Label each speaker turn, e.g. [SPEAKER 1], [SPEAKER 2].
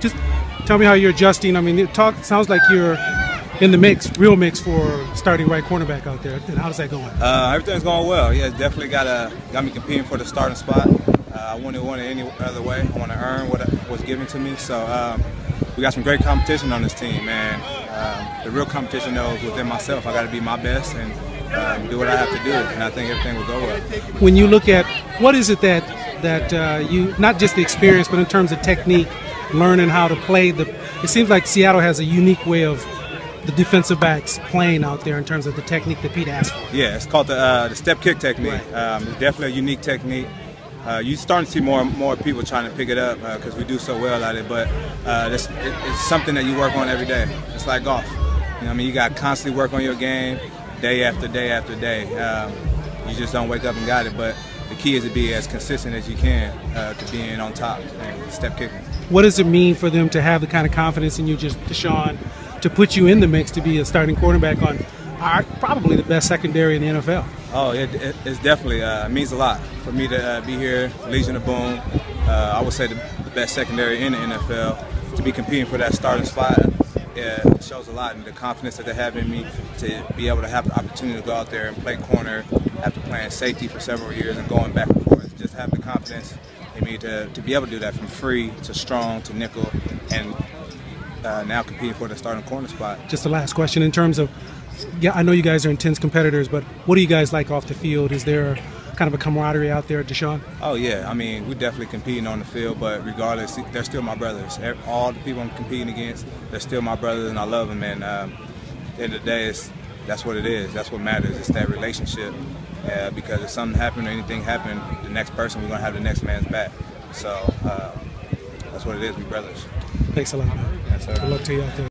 [SPEAKER 1] Just tell me how you're adjusting. I mean, it talk sounds like you're in the mix, real mix for starting right cornerback out there. And how's that going?
[SPEAKER 2] Uh, everything's going well. Yeah, definitely got a got me competing for the starting spot. Uh, I wouldn't want it any other way. I want to earn what was given to me. So um, we got some great competition on this team, man. Um, the real competition though is within myself. I got to be my best and um, do what I have to do, and I think everything will go well.
[SPEAKER 1] When you look at what is it that that uh, you not just the experience, but in terms of technique, learning how to play the. It seems like Seattle has a unique way of the defensive backs playing out there in terms of the technique that Pete asked for.
[SPEAKER 2] Yeah, it's called the, uh, the step kick technique.
[SPEAKER 1] Right.
[SPEAKER 2] Um, it's definitely a unique technique. Uh, you're starting to see more and more people trying to pick it up because uh, we do so well at it. But uh, it's, it, it's something that you work on every day. It's like golf. You know, I mean, you got to constantly work on your game, day after day after day. Um, you just don't wake up and got it. But the key is to be as consistent as you can uh, to being on top and step kicking.
[SPEAKER 1] What does it mean for them to have the kind of confidence in you, just DeShawn, to put you in the mix to be a starting quarterback on our, probably the best secondary in the NFL?
[SPEAKER 2] Oh, it, it it's definitely uh, it means a lot for me to uh, be here, Legion of Boom. Uh, I would say the, the, best secondary in the NFL to be competing for that starting spot. It shows a lot and the confidence that they have in me to be able to have the opportunity to go out there and play corner after playing safety for several years and going back and forth. Just have the confidence in me to, to be able to do that from free to strong to nickel and uh, now competing for the starting corner spot.
[SPEAKER 1] Just the last question in terms of, yeah, I know you guys are intense competitors, but what do you guys like off the field? Is there kind of a camaraderie out there, DeShawn?
[SPEAKER 2] Oh yeah, I mean we're definitely competing on the field, but regardless, they're still my brothers. All the people I'm competing against, they're still my brothers, and I love them. And um, at the end of the day, it's, that's what it is. That's what matters. It's that relationship. Uh, because if something happened or anything happened, the next person we're gonna have the next man's back. So uh, that's what it is. We brothers.
[SPEAKER 1] Thanks a lot, man.
[SPEAKER 2] Yes, sir.
[SPEAKER 1] Good luck to you out there.